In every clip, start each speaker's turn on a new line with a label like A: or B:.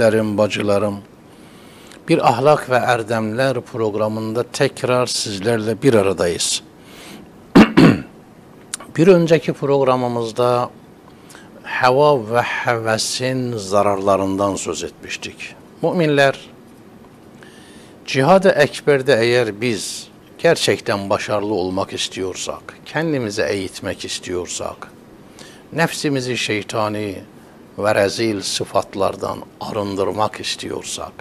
A: kardeşlerim, bacılarım, bir ahlak ve erdemler programında tekrar sizlerle bir aradayız. bir önceki programımızda hava ve hevesin zararlarından söz etmiştik. Müminler, cihad-ı ekberde eğer biz gerçekten başarılı olmak istiyorsak, kendimizi eğitmek istiyorsak, nefsimizi şeytani ve rezil sıfatlardan arındırmak istiyorsak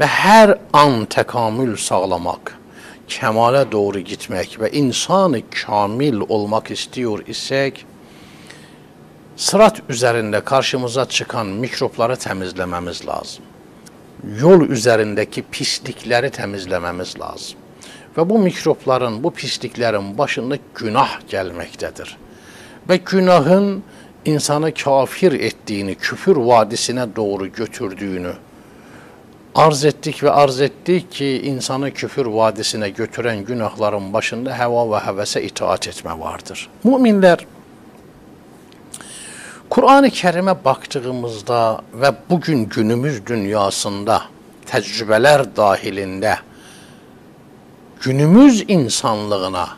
A: ve her an tekamül sağlamak, kemale doğru gitmek ve insanı kamil olmak istiyor isek, sırat üzerinde karşımıza çıkan mikropları temizlememiz lazım. Yol üzerindeki pislikleri temizlememiz lazım. Ve bu mikropların, bu pisliklerin başında günah gelmektedir. Ve günahın insanı kafir ettiğini, küfür vadisine doğru götürdüğünü arz ettik ve arz ettik ki insanı küfür vadisine götüren günahların başında heva ve hevese itaat etme vardır. Müminler Kur'an-ı Kerim'e baktığımızda ve bugün günümüz dünyasında tecrübeler dahilinde günümüz insanlığına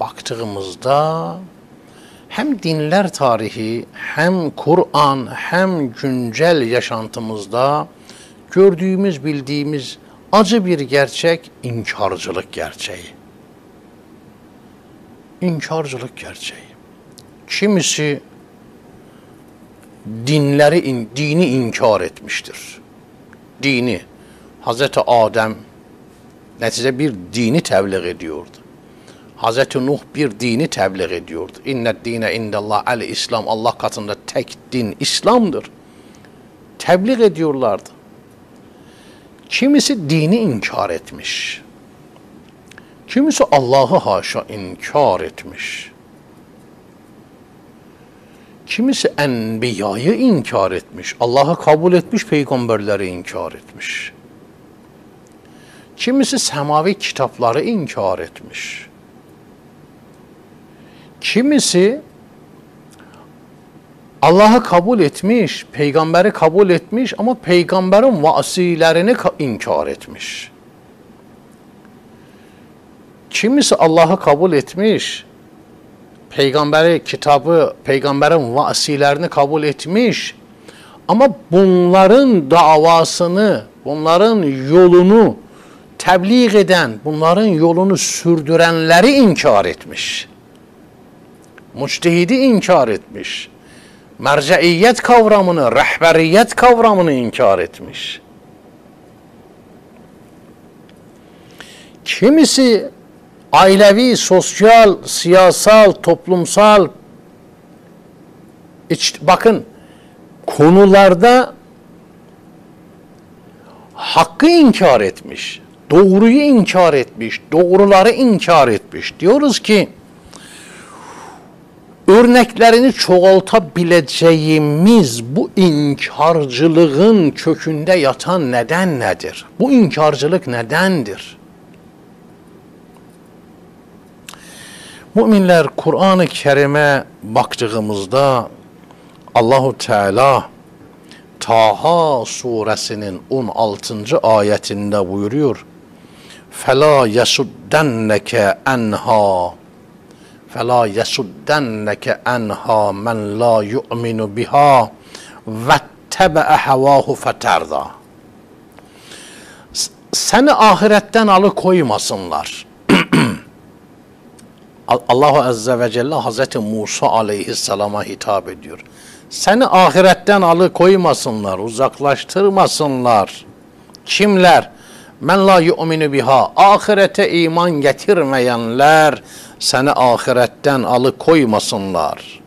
A: baktığımızda hem dinler tarihi hem Kur'an hem güncel yaşantımızda gördüğümüz bildiğimiz acı bir gerçek inkarcılık gerçeği. İnkarcılık gerçeği. Kimisi dinleri, in, dini inkar etmiştir. Dini. Hazreti Adem netice bir dini tebliğ ediyordu. Hazreti Nuh bir dini tebliğ ediyordu. İnnet dine indallah el İslam. Allah katında tek din İslam'dır. Tebliğ ediyorlardı. Kimisi dini inkar etmiş. Kimisi Allah'ı haşa inkar etmiş. Kimisi enbiyayı inkar etmiş. Allah'ı kabul etmiş, peygamberleri inkar etmiş. Kimisi semavi kitapları inkar etmiş. Kimisi Allah'ı kabul etmiş, peygamberi kabul etmiş ama peygamberin vasilerini inkar etmiş. Kimisi Allah'ı kabul etmiş, peygamberi kitabı, peygamberin vasilerini kabul etmiş ama bunların davasını, bunların yolunu tebliğ eden, bunların yolunu sürdürenleri inkar etmiş. Müçtehidi inkar etmiş. Merceiyet kavramını, rehberiyet kavramını inkar etmiş. Kimisi ailevi, sosyal, siyasal, toplumsal iç, bakın konularda hakkı inkar etmiş, doğruyu inkar etmiş, doğruları inkar etmiş. Diyoruz ki örneklerini çoğaltabileceğimiz bu inkarcılığın kökünde yatan neden nedir? Bu inkarcılık nedendir? Müminler Kur'an-ı Kerim'e baktığımızda Allahu Teala Taha suresinin 16. ayetinde buyuruyor. Fela yesuddenneke enha فَلَا يَسُدَّنَّكَ اَنْهَا مَنْ لَا يُؤْمِنُ بِهَا وَاتَّبَأَ هَوَاهُ فَتَرْضَى Seni ahiretten alıkoymasınlar. Allahu Azze ve Celle Hazreti Musa aleyhisselama hitap ediyor. Seni ahiretten alıkoymasınlar, uzaklaştırmasınlar. Kimler? Men la yu'minu biha. Ahirete iman getirmeyenler seni ahiretten alıkoymasınlar.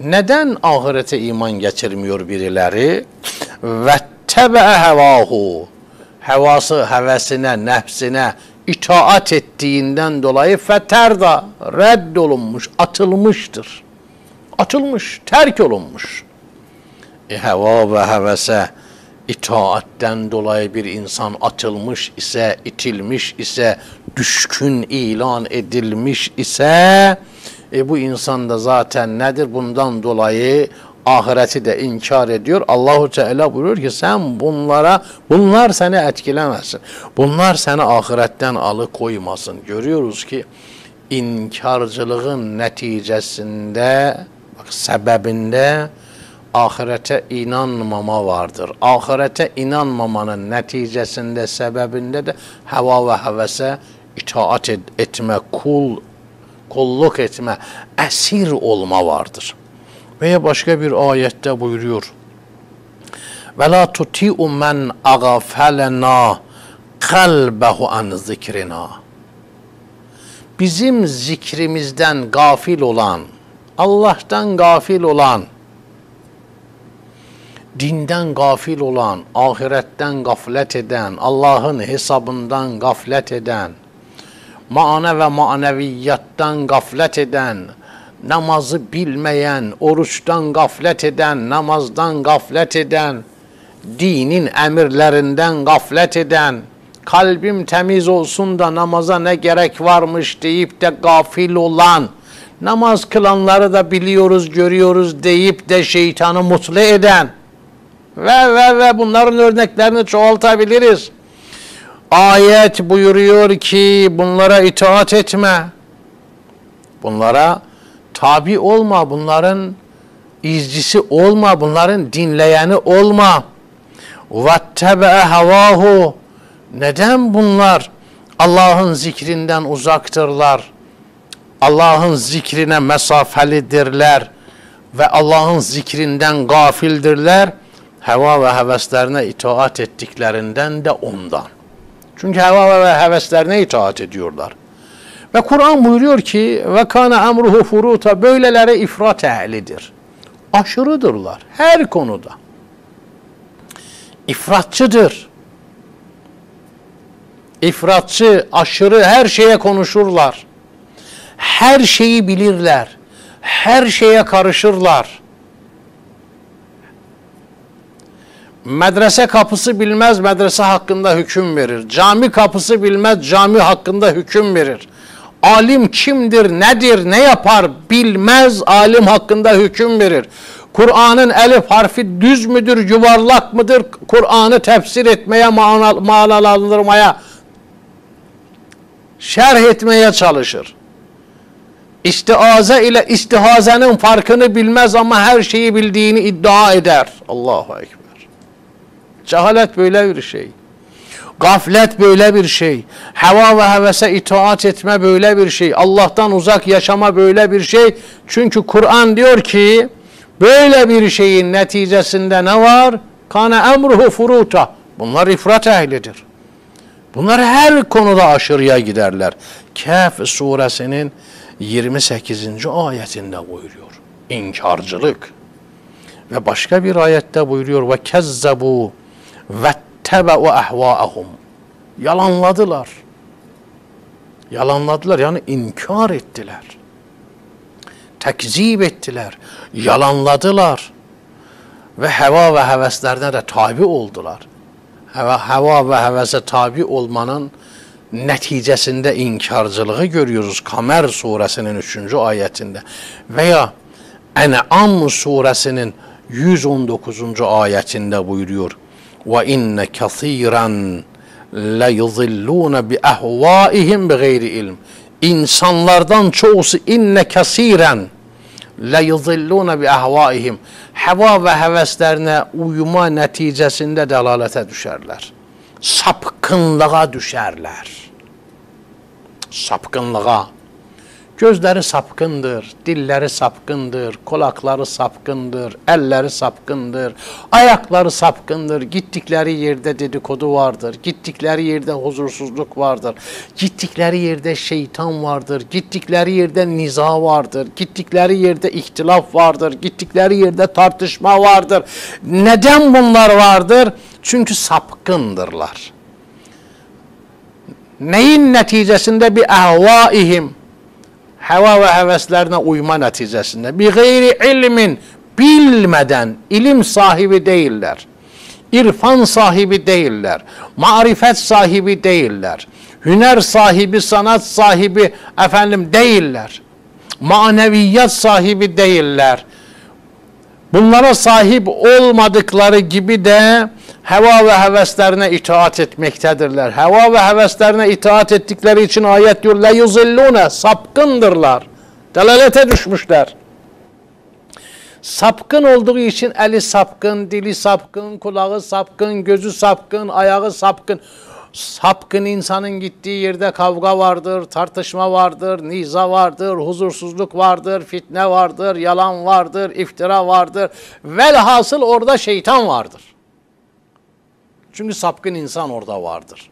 A: Neden ahirete iman getirmiyor birileri? Ve tebe hevahu. Hevası, hevesine, nefsine itaat ettiğinden dolayı feterda reddolunmuş, atılmıştır. Atılmış, terk olunmuş. E, heva ve hevese itaatten dolayı bir insan atılmış ise, itilmiş ise, düşkün ilan edilmiş ise e, bu insan da zaten nedir? Bundan dolayı ahireti de inkar ediyor. Allahu Teala buyuruyor ki sen bunlara bunlar seni etkilemesin. Bunlar seni ahiretten alıkoymasın. Görüyoruz ki inkarcılığın neticesinde bak sebebinde ahirətə inanmama vardır. Ahirətə inanmamanın nəticəsində, səbəbində də həva və həvəsə itaat et, etmə, kul, kulluq etmə, əsir olma vardır. Və ya başqa bir ayətdə buyuruyor. Və la tuti'u men agafalna qalbahu an zikrina. Bizim zikrimizdən qafil olan, Allahdan qafil olan dinden gafil olan, ahiretten gaflet eden, Allah'ın hesabından gaflet eden, mana ve maneviyattan gaflet eden, namazı bilmeyen, oruçtan gaflet eden, namazdan gaflet eden, dinin emirlerinden gaflet eden, kalbim temiz olsun da namaza ne gerek varmış deyip de gafil olan, namaz kılanları da biliyoruz, görüyoruz deyip de şeytanı mutlu eden ve ve ve bunların örneklerini çoğaltabiliriz. Ayet buyuruyor ki bunlara itaat etme. Bunlara tabi olma, bunların izcisi olma, bunların dinleyeni olma. وَاتَّبَعَ havahu. Neden bunlar Allah'ın zikrinden uzaktırlar? Allah'ın zikrine mesafelidirler ve Allah'ın zikrinden gafildirler. Heva ve heveslerine itaat ettiklerinden de ondan. Çünkü heva ve heveslerine itaat ediyorlar. Ve Kur'an buyuruyor ki ve kana emruhu furuta böylelere ifrat ehlidir. Aşırıdırlar her konuda. İfratçıdır. İfratçı, aşırı her şeye konuşurlar. Her şeyi bilirler. Her şeye karışırlar. Medrese kapısı bilmez, medrese hakkında hüküm verir. Cami kapısı bilmez, cami hakkında hüküm verir. Alim kimdir, nedir, ne yapar bilmez, alim hakkında hüküm verir. Kur'an'ın elif harfi düz müdür, yuvarlak mıdır? Kur'an'ı tefsir etmeye, manalandırmaya, şerh etmeye çalışır. İstiaze ile istihazenin farkını bilmez ama her şeyi bildiğini iddia eder. Allahu Ekber. Cehalet böyle bir şey. Gaflet böyle bir şey. Heva ve hevese itaat etme böyle bir şey. Allah'tan uzak yaşama böyle bir şey. Çünkü Kur'an diyor ki böyle bir şeyin neticesinde ne var? Kana emruhu furuta. Bunlar ifrat ehlidir. Bunlar her konuda aşırıya giderler. Kehf suresinin 28. ayetinde buyuruyor. İnkarcılık. Ve başka bir ayette buyuruyor ve kezzebu ve tebe'u ehvaahum. Yalanladılar. Yalanladılar yani inkar ettiler. Tekzip ettiler. Yalanladılar. Ve heva ve heveslerine de tabi oldular. Heva, heva ve hevese tabi olmanın neticesinde inkarcılığı görüyoruz. Kamer suresinin 3. ayetinde. Veya En'am suresinin 119. ayetinde buyuruyor وان kəsiran la yuzilluna bi ahvaihim bighayri ilm. İnsanlardan çoxusu inne kəsiran la yuzilluna bi ahvaihim. Hava və həvəslərinə uyuma nəticəsində dəlalətə düşərlər. Sapkınlığa düşərlər. Sapkınlığa Gözleri sapkındır, dilleri sapkındır, kulakları sapkındır, elleri sapkındır, ayakları sapkındır. Gittikleri yerde dedikodu vardır, gittikleri yerde huzursuzluk vardır, gittikleri yerde şeytan vardır, gittikleri yerde niza vardır, gittikleri yerde ihtilaf vardır, gittikleri yerde tartışma vardır. Neden bunlar vardır? Çünkü sapkındırlar. Neyin neticesinde bir ehvaihim, heva ve heveslerine uyma neticesinde bir gayri ilmin bilmeden ilim sahibi değiller. İrfan sahibi değiller. Marifet sahibi değiller. Hüner sahibi, sanat sahibi efendim değiller. Maneviyat sahibi değiller. Bunlara sahip olmadıkları gibi de heva ve heveslerine itaat etmektedirler. Heva ve heveslerine itaat ettikleri için ayet diyor yuzillune sapkındırlar. Delalete düşmüşler. Sapkın olduğu için eli sapkın, dili sapkın, kulağı sapkın, gözü sapkın, ayağı sapkın. Sapkın insanın gittiği yerde kavga vardır, tartışma vardır, niza vardır, huzursuzluk vardır, fitne vardır, yalan vardır, iftira vardır. Velhasıl orada şeytan vardır. Çünkü sapkın insan orada vardır.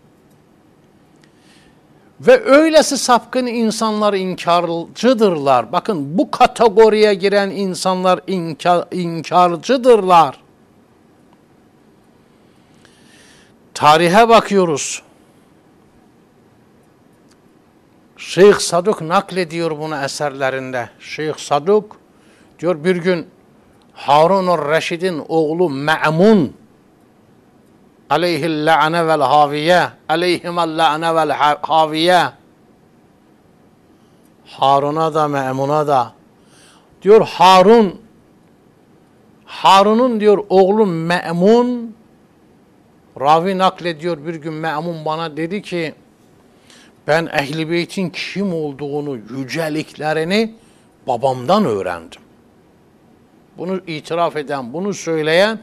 A: Ve öylesi sapkın insanlar inkarcıdırlar. Bakın bu kategoriye giren insanlar inkar, inkarcıdırlar. Tarihe bakıyoruz. Şeyh Saduk naklediyor bunu eserlerinde. Şeyh Saduk diyor bir gün Harun Reşid'in oğlu Me'mun aleyhil la'ne vel haviye aleyhimel la'ne vel haviye Harun'a da Me'mun'a da diyor Harun Harun'un diyor oğlu Me'mun Ravi naklediyor bir gün Me'mun bana dedi ki ben Ehli Beyt'in kim olduğunu, yüceliklerini babamdan öğrendim. Bunu itiraf eden, bunu söyleyen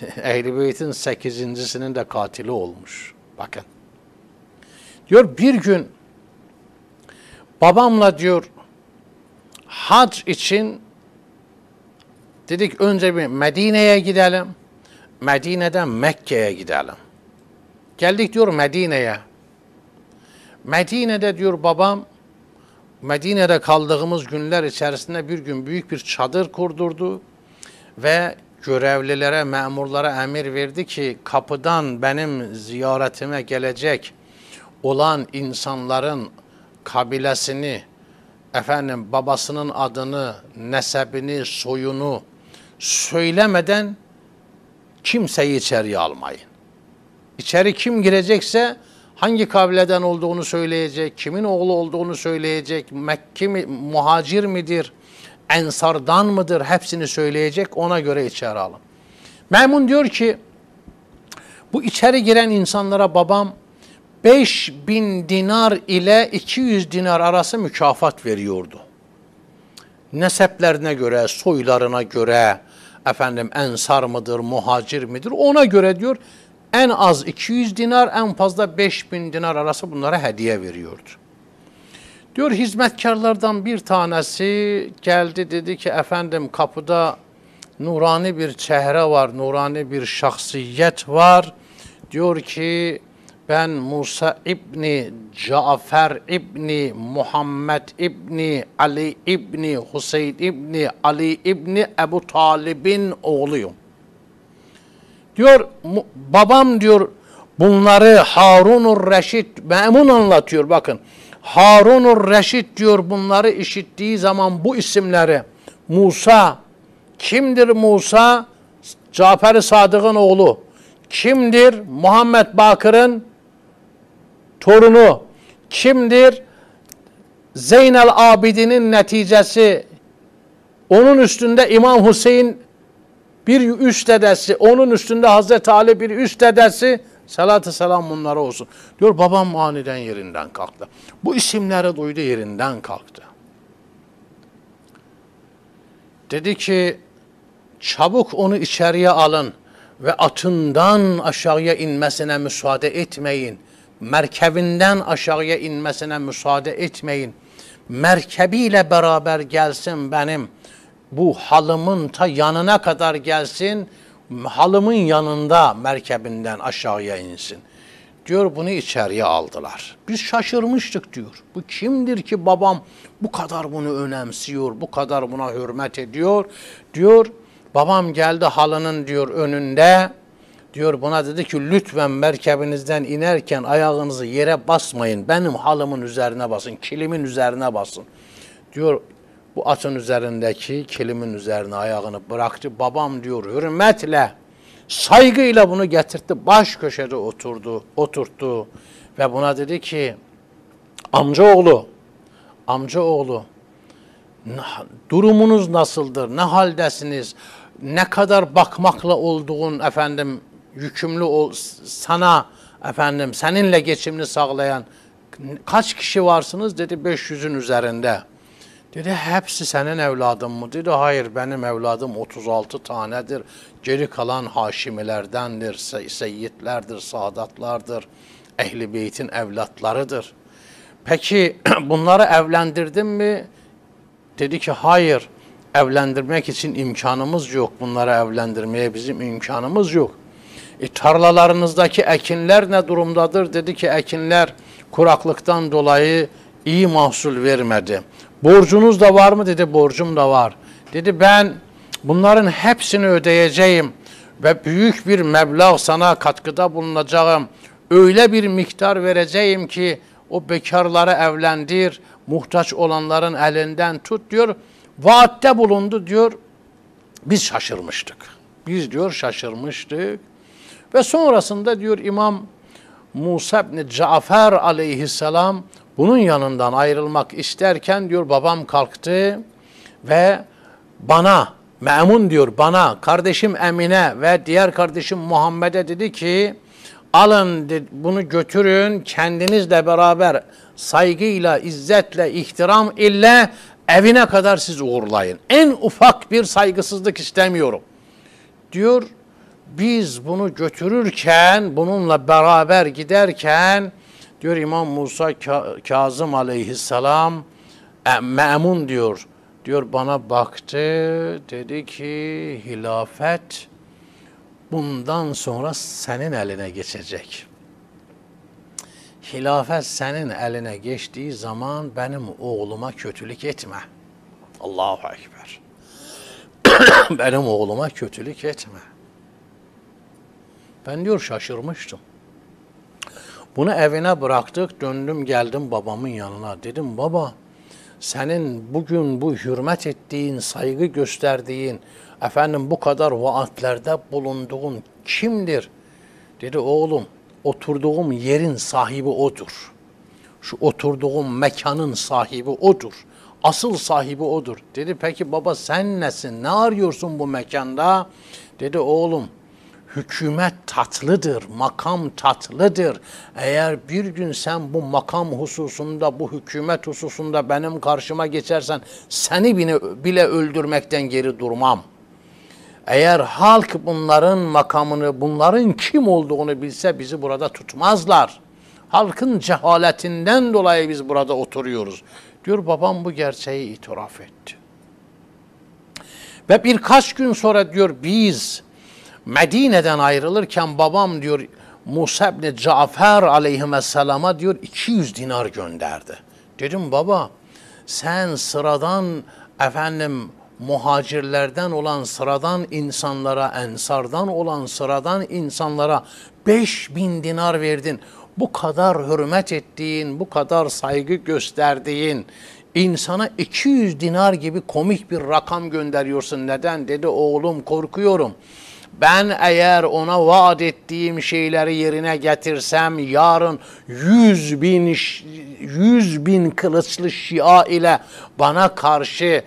A: Ehl-i Beyt'in sekizincisinin de katili olmuş. Bakın. Diyor bir gün babamla diyor hac için dedik önce bir Medine'ye gidelim. Medine'den Mekke'ye gidelim. Geldik diyor Medine'ye. Medine'de diyor babam Medine'de kaldığımız günler içerisinde bir gün büyük bir çadır kurdurdu ve görevlilere, memurlara emir verdi ki kapıdan benim ziyaretime gelecek olan insanların kabilesini, efendim babasının adını, nesebini, soyunu söylemeden kimseyi içeriye almayın. İçeri kim girecekse hangi kabileden olduğunu söyleyecek, kimin oğlu olduğunu söyleyecek, Mekke mi, muhacir midir, ensardan mıdır hepsini söyleyecek ona göre içeri alın. Memun diyor ki bu içeri giren insanlara babam 5000 dinar ile 200 dinar arası mükafat veriyordu. Neseplerine göre, soylarına göre, efendim ensar mıdır, muhacir midir ona göre diyor en az 200 dinar, en fazla 5000 dinar arası bunlara hediye veriyordu. Diyor hizmetkarlardan bir tanesi geldi dedi ki efendim kapıda nurani bir çehre var, nurani bir şahsiyet var. Diyor ki ben Musa İbni Cafer İbni Muhammed İbni Ali İbni Hüseyin İbni Ali İbni Ebu Talib'in oğluyum. Diyor babam diyor bunları Harunur Reşit Memun anlatıyor bakın. Harunur Reşit diyor bunları işittiği zaman bu isimleri Musa kimdir Musa? Cafer-i Sadık'ın oğlu. Kimdir? Muhammed Bakır'ın torunu. Kimdir? Zeynel Abidin'in neticesi. Onun üstünde İmam Hüseyin bir üst dedesi, onun üstünde Hazreti Ali bir üst dedesi, salatı selam bunlara olsun. Diyor babam aniden yerinden kalktı. Bu isimleri duydu yerinden kalktı. Dedi ki çabuk onu içeriye alın ve atından aşağıya inmesine müsaade etmeyin. Merkebinden aşağıya inmesine müsaade etmeyin. Merkebiyle beraber gelsin benim.'' bu halımın ta yanına kadar gelsin, halımın yanında merkebinden aşağıya insin. Diyor bunu içeriye aldılar. Biz şaşırmıştık diyor. Bu kimdir ki babam bu kadar bunu önemsiyor, bu kadar buna hürmet ediyor. Diyor babam geldi halının diyor önünde. Diyor buna dedi ki lütfen merkebinizden inerken ayağınızı yere basmayın. Benim halımın üzerine basın, kilimin üzerine basın. Diyor bu atın üzerindeki kilimin üzerine ayağını bıraktı. Babam diyor hürmetle, saygıyla bunu getirtti. Baş köşede oturdu, oturttu ve buna dedi ki amcaoğlu, amcaoğlu durumunuz nasıldır? Ne haldesiniz? ne kadar bakmakla olduğun efendim yükümlü ol, sana efendim seninle geçimini sağlayan kaç kişi varsınız dedi 500'ün üzerinde. Dedi hepsi senin evladın mı? Dedi hayır benim evladım 36 tanedir. Geri kalan haşimilerdendir, seyyidlerdir, saadatlardır. Ehli beytin evlatlarıdır. Peki bunları evlendirdin mi? Dedi ki hayır evlendirmek için imkanımız yok. Bunları evlendirmeye bizim imkanımız yok. E, tarlalarınızdaki ekinler ne durumdadır? Dedi ki ekinler kuraklıktan dolayı iyi mahsul vermedi. Borcunuz da var mı? Dedi borcum da var. Dedi ben bunların hepsini ödeyeceğim ve büyük bir meblağ sana katkıda bulunacağım. Öyle bir miktar vereceğim ki o bekarları evlendir, muhtaç olanların elinden tut diyor. Vaatte bulundu diyor. Biz şaşırmıştık. Biz diyor şaşırmıştık. Ve sonrasında diyor İmam Musa ibn Cafer aleyhisselam bunun yanından ayrılmak isterken diyor babam kalktı ve bana Memun diyor bana kardeşim Emine ve diğer kardeşim Muhammed'e dedi ki alın bunu götürün kendinizle beraber saygıyla, izzetle, ihtiram ile evine kadar siz uğurlayın. En ufak bir saygısızlık istemiyorum. Diyor biz bunu götürürken, bununla beraber giderken diyor İmam Musa Kazım aleyhisselam e, memun diyor. Diyor bana baktı dedi ki hilafet bundan sonra senin eline geçecek. Hilafet senin eline geçtiği zaman benim oğluma kötülük etme. Allahu Ekber. benim oğluma kötülük etme. Ben diyor şaşırmıştım. Bunu evine bıraktık, döndüm geldim babamın yanına. Dedim baba, senin bugün bu hürmet ettiğin, saygı gösterdiğin, efendim bu kadar vaatlerde bulunduğun kimdir? Dedi oğlum, oturduğum yerin sahibi odur. Şu oturduğum mekanın sahibi odur. Asıl sahibi odur. Dedi peki baba sen nesin? Ne arıyorsun bu mekanda? Dedi oğlum hükümet tatlıdır, makam tatlıdır. Eğer bir gün sen bu makam hususunda, bu hükümet hususunda benim karşıma geçersen seni bile, öldürmekten geri durmam. Eğer halk bunların makamını, bunların kim olduğunu bilse bizi burada tutmazlar. Halkın cehaletinden dolayı biz burada oturuyoruz. Diyor babam bu gerçeği itiraf etti. Ve birkaç gün sonra diyor biz Medine'den ayrılırken babam diyor Musa ibn Cafer aleyhisselama diyor 200 dinar gönderdi. Dedim baba sen sıradan efendim muhacirlerden olan sıradan insanlara, ensardan olan sıradan insanlara 5000 dinar verdin. Bu kadar hürmet ettiğin, bu kadar saygı gösterdiğin insana 200 dinar gibi komik bir rakam gönderiyorsun. Neden? Dedi oğlum korkuyorum. Ben eğer ona vaat ettiğim şeyleri yerine getirsem yarın yüz bin, yüz bin kılıçlı şia ile bana karşı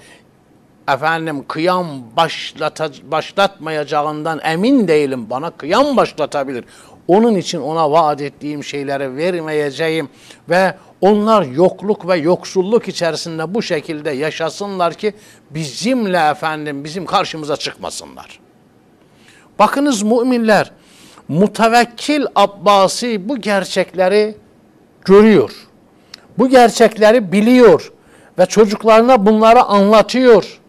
A: efendim kıyam başlata, başlatmayacağından emin değilim. Bana kıyam başlatabilir. Onun için ona vaat ettiğim şeyleri vermeyeceğim ve onlar yokluk ve yoksulluk içerisinde bu şekilde yaşasınlar ki bizimle efendim bizim karşımıza çıkmasınlar. Bakınız müminler, mutevekkil Abbasi bu gerçekleri görüyor. Bu gerçekleri biliyor ve çocuklarına bunları anlatıyor.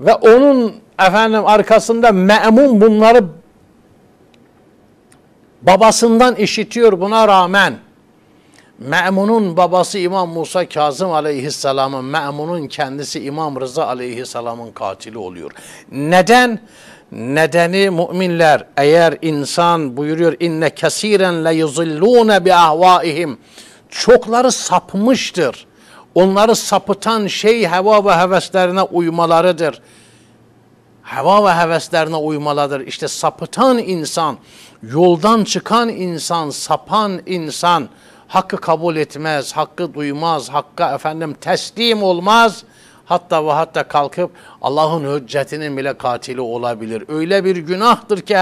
A: Ve onun efendim arkasında me'mun bunları babasından işitiyor buna rağmen. Me'munun babası İmam Musa Kazım aleyhisselamın, Me'munun kendisi İmam Rıza aleyhisselamın katili oluyor. Neden? Nedeni müminler eğer insan buyuruyor inne kesiren le yuzillune bi ahvaihim çokları sapmıştır. Onları sapıtan şey heva ve heveslerine uymalarıdır. Heva ve heveslerine uymalıdır. İşte sapıtan insan, yoldan çıkan insan, sapan insan hakkı kabul etmez, hakkı duymaz, hakka efendim teslim olmaz hatta ve hatta kalkıp Allah'ın hüccetinin bile katili olabilir. Öyle bir günahtır ki